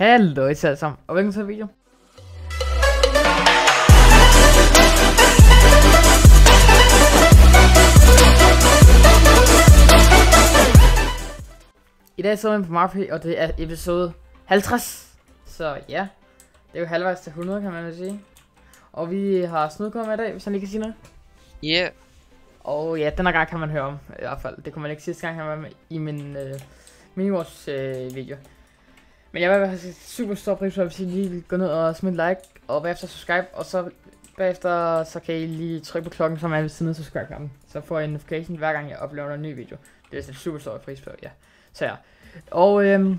Hallo, alle sammen, og velkommen til video. I dag sidder vi på Marfree, og det er episode 50. Så ja, det er jo halvvejs til 100, kan man jo sige. Og vi har snudkommet med i dag, hvis jeg lige kan sige noget. Yeah. Og ja, den her gang kan man høre om, i hvert fald. Det kunne man ikke sidste gang, han var med i min øh, miniwars øh, video. Men jeg vil have super stor pris på, hvis I lige vil gå ned og smide like, og bagefter subscribe, og så bagefter, så kan I lige trykke på klokken, som er ved siden af subscribe-knappen. Så får I en notification hver gang jeg uploader en ny video. Det er en super stor pris på, ja. Så ja. Og øhm,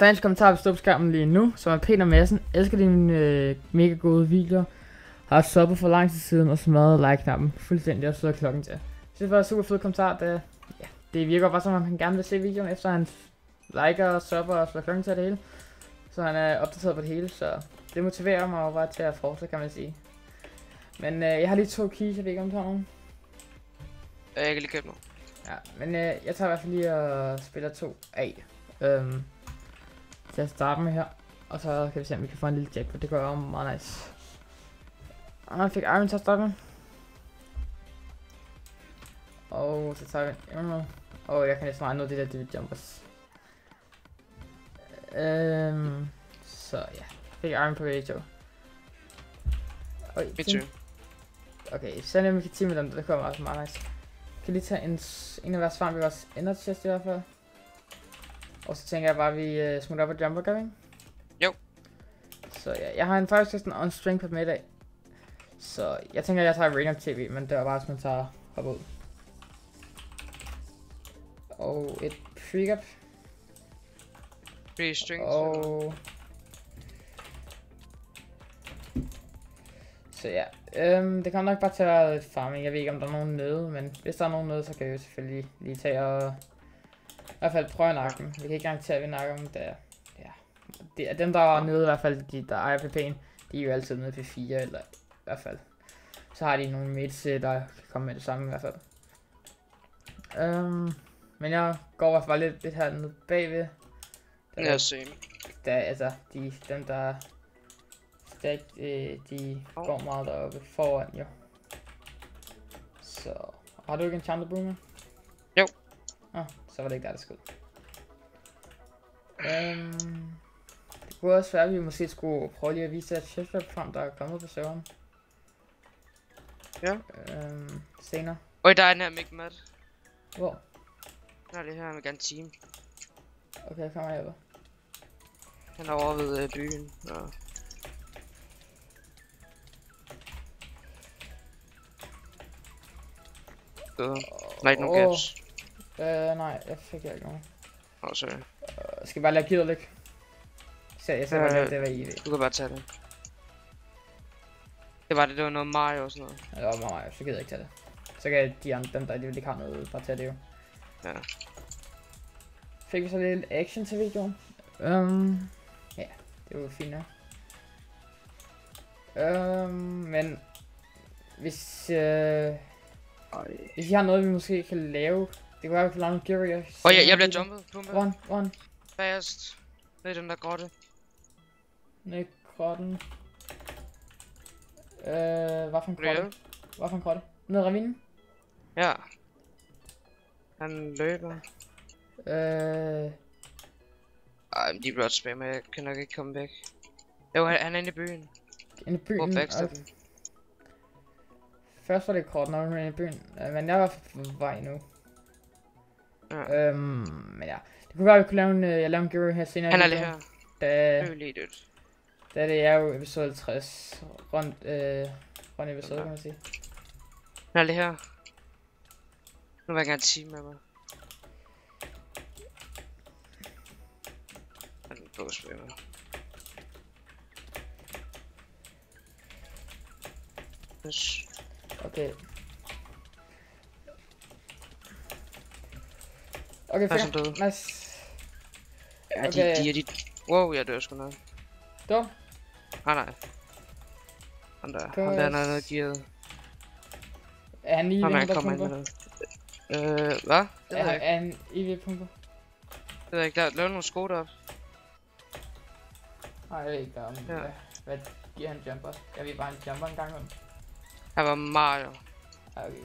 der er en kommentar på skærmen lige nu, som er Peter Madsen. Elsker dine øh, mega gode videoer. Har stoppet for lang tid siden og smadret like-knappen fuldstændig og slået klokken til. Så det var en super fed kommentar, det, ja, det virker bare som om han gerne vil se videoen efter han liker, subber og slår klokken til det hele. Så han er opdateret på det hele, så det motiverer mig jo bare til at fortsætte, kan man sige. Men øh, jeg har lige to keys, jeg ved ikke om du har nogen. Ja, jeg kan lige købe nu. Ja, men øh, jeg tager i hvert fald lige og spiller to af. Øhm, til at starte med her. Og så kan vi se, om vi kan få en lille jackpot. Det gør jo meget nice. Og han fik Iron til at starte med. Og så tager vi en emerald. Og jeg kan næsten regne ud det der David Jumpers. Øhm, så ja, fik Iron på radio. Oj, Me team- too. Okay, så er vi kan teame dem, det kommer også meget nice. Kan lige tage en, en af vores svamp i vores ender chest i hvert fald. Og så tænker jeg bare, at vi uh, smutter op og jumper, gør vi? Jo. Så ja, jeg har en fire chest og en string på med i dag. Så jeg tænker, at jeg tager Radiant TV, men det er bare, hvis man tager hop ud. Og et up. Three strings. Og... Så ja, øhm, det kommer nok bare til at være lidt farming. Jeg ved ikke, om der er nogen nede, men hvis der er nogen nede, så kan vi jo selvfølgelig lige tage og... I hvert fald prøve at nakke dem. Vi kan ikke garantere, at vi nakker dem, der... Ja. Det er dem, der er nede i hvert fald, de, der ejer PP'en, de er jo altid nede på 4, eller i hvert fald. Så har de nogle øh, der kan komme med det samme i hvert fald. Øhm, men jeg går i hvert fald lidt, lidt hernede bagved. Der Ja, same. der, altså, de, dem der stack, øh, de går meget deroppe foran, jo. Så, har du ikke en Chandler Boomer? Jo. Ah, så var det ikke der, der skød. Øhm, det kunne også være, at vi måske skulle prøve lige at vise et chef frem, der er kommet på serveren. Ja. Øhm, senere. Oj, der er en her Mick Matt. Hvor? Der er lige her, vil gerne team. Okay, jeg kommer her. Han er over ved øh, byen. Og... Ikke nogen Åh, gas. Øh, nej, jeg fik ikke nogen. Åh, oh, sorry. Øh, skal vi bare lade gider ligge? Så jeg bare, Øh, det var i Du kan bare tage det. Det var det, det var noget Mario og sådan noget. Ja, det var mig, så gider jeg ikke tage det. Så kan de andre, dem der alligevel ikke har noget, bare tage det jo. Ja. Fik vi så lidt action til videoen. Um, ja, det var fint nok. Um, men hvis, øh, Ej. hvis I har noget, vi måske kan lave, det kunne være, at vi kan lave nogle gear. Åh, oh, jeg, jeg bliver jumpet. Pumpe. One, one. Fast. Ned i den der grotte. Ned grotten. Øh, hvad for en grotte? Hvad for en grotte? Ned ad ravinen? Ja. Han løber. Øh, Ej, men de bliver spammer, jeg kan nok ikke komme væk. Jo, han, han er inde i byen. inde i byen. Hvor og- backstab den. Først var det kort, når vi var inde i byen, øh, men jeg var på vej nu. Ja. Øhm, men ja, det kunne være, at vi kunne lave en, øh, jeg laver en guru her senere. Han er lige her. Da, Det er lige dødt. da det er jo episode 50, rundt, øh, rundt episode, kan man sige. Han er lige her. Nu vil jeg gerne team med mig. Er. Yes. Okay. Okay, er fair. død. Nice. Ja, de, Okay. de er de... Wow, jeg dør sgu nok. Dog. Nej, nej. Han der, han der han er noget gearet. Er han lige Han ved er ham, der kommet ind med pumper? noget. Øh, hvad? Det Er, er han IV pumper? Det ved jeg ikke. Der, lav nogle sko derop. Nej, jeg ved ikke, om, Ja. hvad, hvad giver han jumper? Jeg ved bare, han jumper en gang imellem. Han var Mario. Okay.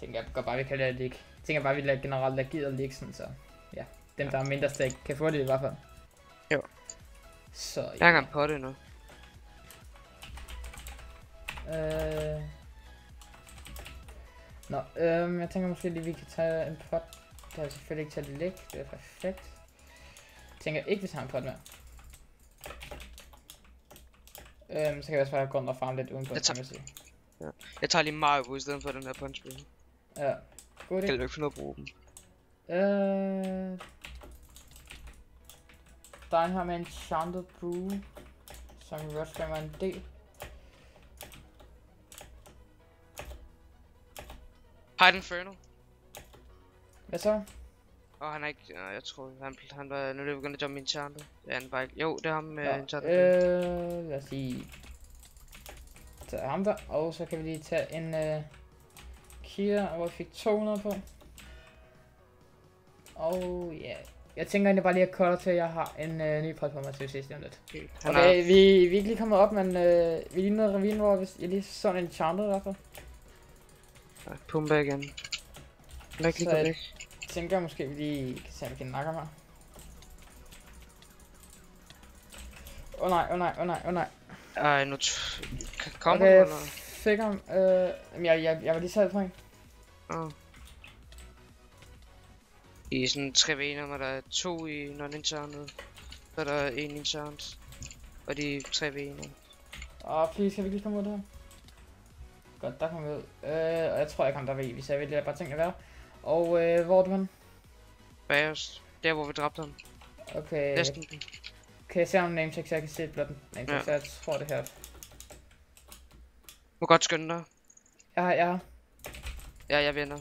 Tænker jeg godt bare, vi kan lade ligge. Tænker bare, vi lader generelt lade gider ligge sådan, så ja. Dem, der er mindre stik, kan få det i hvert fald. Jo. Så Jeg har engang på det nu. Øh... Nå, øhm, jeg tænker måske lige, vi kan tage en pot. Det jeg selvfølgelig ikke taget det læg. Det er perfekt. Jeg tænker ikke, vi tager en pot med. Øhm, så kan jeg også bare gå rundt og farme lidt udenfor, Jeg tager- kan sige. Jeg tager lige Mario på i stedet for den her punch -spil. Ja, god idé. kan ikke finde af at bruge dem. Øh... Der er en her med en Enchanted Brew, som vi også skal være en del. Hide Inferno. Hvad så? Og han er ikke... Nej, jeg tror, han, han var... Nu er det begyndt at jump Enchanted. Det er han bare ikke. Jo, det er ham med Nå, Enchanted. øh, lad os lige tage ham der, og så kan vi lige tage en øh, Kia, hvor vi fik 200 på. Og ja, jeg tænker egentlig bare lige at cutte til, at jeg har en øh, ny pot på mig til lige om lidt. Okay, Okay, vi, vi er ikke lige kommet op, men øh, vi er lige nede i ravinen, hvor vi, jeg lige så en enchanted i hvert fald. Ja, Pumba igen. Ikke lige jeg- væk. Jeg tænker måske, vi lige kan se, om vi kan nakke her. Åh oh, nej, åh oh, nej, åh oh, nej, åh oh, nej. Ej, nu... Kommer okay, eller? fik ham. Øh, jeg, jeg, jeg var lige sat på en. Åh. I sådan tre vener, hvor der er to i non-enchanted. Så er der en enchant. Og de tre vener. Åh, please, kan vi lige komme ud her? Godt, der kom vi ud. Øh, og jeg tror, jeg kom der ved, hvis jeg vil lade bare tænke at være. Og øh, hvor er du henne? Bag os. Der hvor vi dræbte ham. Okay, Næsten. kan jeg se om name så jeg kan se et blot name check, Ja. jeg tror det her. Må godt skynde dig. Jeg har. Ja, jeg vinder.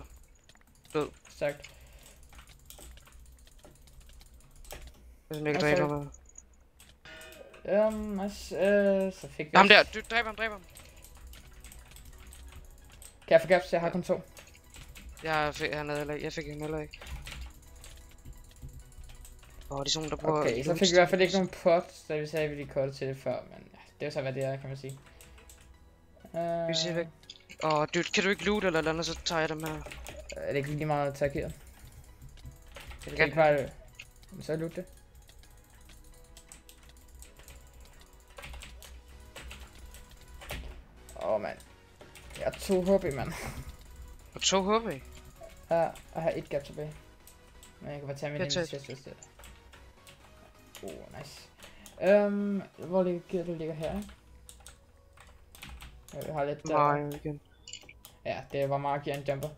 Stærkt. Hvis jeg ikke dræber mig. Øhm, nice. Øh, så fik vi Ham der, du dræber ham, dræber ham. Kan jeg få gaps? Jeg har kun to. Jeg fik, han havde heller jeg fik ham heller ikke. Åh, det er sådan, der bruger... Okay, så fik vi i hvert fald ikke nogen pot, da vi sagde, at vi lige korte til det før, men ja, det er så, hvad det er, kan man sige. Øh, Vi ser væk. Åh, dude, kan du ikke loot eller noget, så tager jeg dem her. er det ikke lige meget at tage her? Jeg Det ikke bare... Men så loot det. Åh, oh, mand. Jeg har to HP, mand. Og to HP. Ja, jeg har et gap tilbage. Men jeg kan bare tage min Jeg indsats hvis det Oh, nice. Øhm, hvor ligger det ligger her, vi har lidt der. Mario igen. Ja, det var meget en jumper.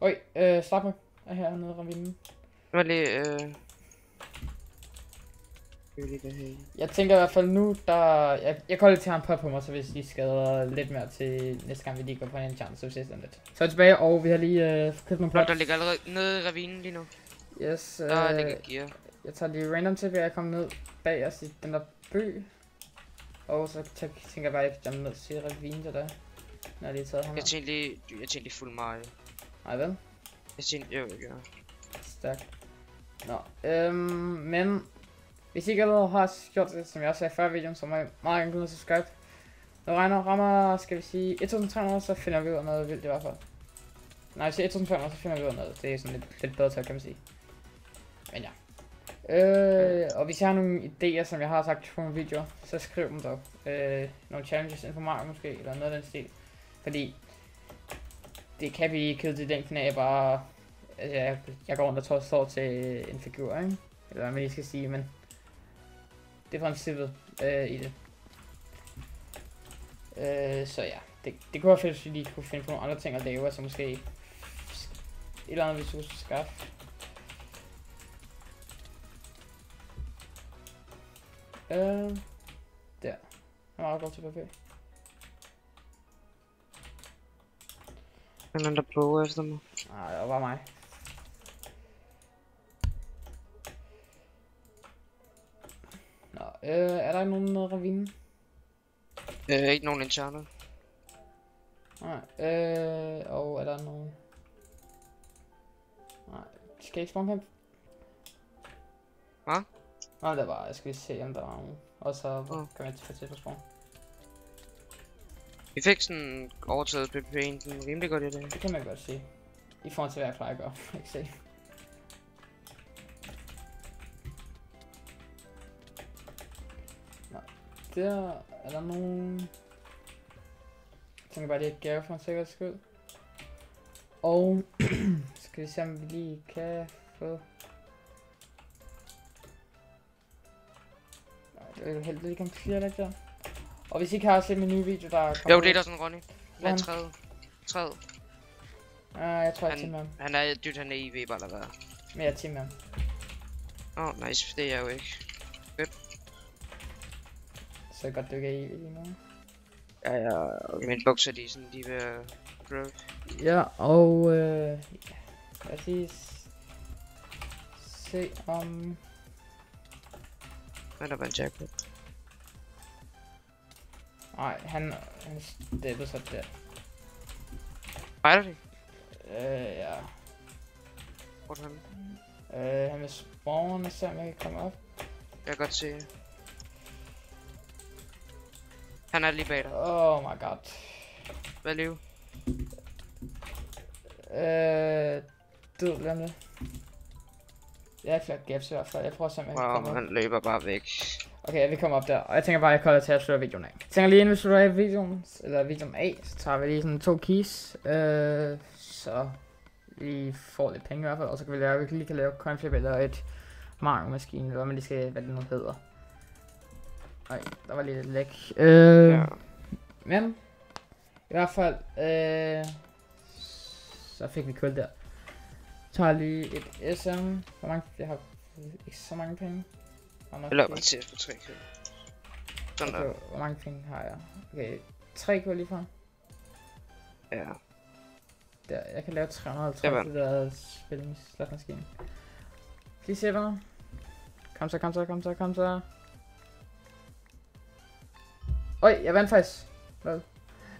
Oj, øh, slap mig. Er her nede i ravinen. Nu er lige, øh... Lige det her. Jeg tænker i hvert fald nu, der... Jeg, jeg går lidt til at have en pot på mig, så hvis de skader lidt mere til næste gang, vi lige går på en chance, så vi ses den lidt. Så er jeg tilbage, og vi har lige øh, købt nogle pots. der ligger allerede nede i ravinen lige nu. Yes, øh, Der ligger gear. jeg tager lige random til, at jeg kommer ned bag os i den der bø. Og så tæ- tænker jeg bare, at jeg kan jumpe ned til ravinen der, der. Når jeg lige taget ham Jeg tjente lige, jeg tjente lige fuld Mario. Nej, vel? Jeg tjente, jo, jeg gør. Stærkt. Nå, øhm, men hvis I ikke allerede har gjort det, som jeg også sagde før videoen, så må I meget gerne gå ned og subscribe. Når regner rammer, skal vi sige, 1300, så finder vi ud af noget vildt i hvert fald. Nej, hvis det er 1500, så finder vi ud af noget. Det er sådan lidt, lidt bedre til, kan man sige. Men ja. Øh, og hvis I har nogle idéer, som jeg har sagt på nogle videoer, så skriv dem dog. Øh, nogle challenges inden for Mario måske, eller noget af den stil. Fordi det kan blive kedeligt i den knæ bare Altså, jeg, jeg går rundt og står til en figur, ikke? Eller hvad man lige skal sige, men... Det er princippet øh, i det. Øh, så ja, det, det kunne være fedt, hvis vi lige kunne finde på nogle andre ting at lave, altså måske... Et eller andet, hvis du skulle skaffe. Øh, der. Jeg er meget godt til papir. Den anden der blower efter mig. Nej, det var bare mig. Øh, er der ikke nogen ravinen? Øh, ikke nogen enchanter. Nej, øh, og er der nogen... Nej, skal jeg ikke spawn camp? Hvad? Nå, der var, jeg skal lige se, om der var nogen. Og så Nå. kan jeg til på sprung. Vi fik sådan overtaget PvP'en rimelig godt i dag. Det kan man godt se. I forhold til, hvad jeg plejer at gøre. Jeg kan se. Der er der nogen... Jeg tænker bare, det er et gave for en sikkerheds skyld. Og skal vi se, om vi lige kan få... Nej, det er jo heldigt, kan clear det der. Og hvis I ikke har set min nye video, der er Jo, det er der sådan Ronny. Hvor er træet. Træet. Ah, jeg tror, jeg er Han- ham. Han er, dyt, han er IV, bare lad være. Men jeg er team ham. Åh, oh, nice, det er jeg jo ikke. Så godt, du ikke er i lige nu. Ja, ja, okay. Mine bukser, de sådan, er ved at broke. Ja, og øh, lad os lige se om... Men der var en jackpot. Nej, han, han steppede så der. Fighter de? Øh, ja. Hvor er han? Øh, han vil spawn og se, om jeg kan komme op. Jeg kan godt se. Han er lige bag dig. Oh my god. Hvad liv? Øh, død, lad det. Jeg er klart gaps i hvert fald. Jeg prøver at jeg kan Wow, komme op. han løber bare væk. Okay, vi kommer op der, og jeg tænker bare, at jeg kolder til at slutte videoen af. Jeg tænker lige, inden vi slutter af videoen, eller videoen af, så tager vi lige sådan to keys, øh, så vi får lidt penge i hvert fald, og så kan vi lave, vi lige kan lave coinflip eller et Mario maskine, eller hvad man lige skal, hvad det nu hedder. Nej, der var lige lidt læk. Øh, Ja. men, i hvert fald, øh, så fik vi kul der. Tager lige et SM, hvor mange, jeg har ikke så mange penge. Lige- bare til på 3 kg. Sådan der. Okay, hvor mange penge har jeg? Okay, 3 kan jeg lige få. Ja. Der, jeg kan lave 350 Jamen. det der spillingsslotmaskine. Lige se hvad? Kom så, kom så, kom så, kom så. Øj, jeg vandt faktisk. Hvad?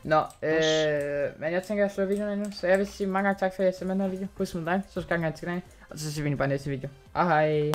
Nå, øh, men jeg tænker, at jeg slår videoen endnu, så jeg vil sige mange gange tak for at jeg så med den her video. Husk at like, subscribe til kanalen, og så ses vi bare i næste video. Og hej!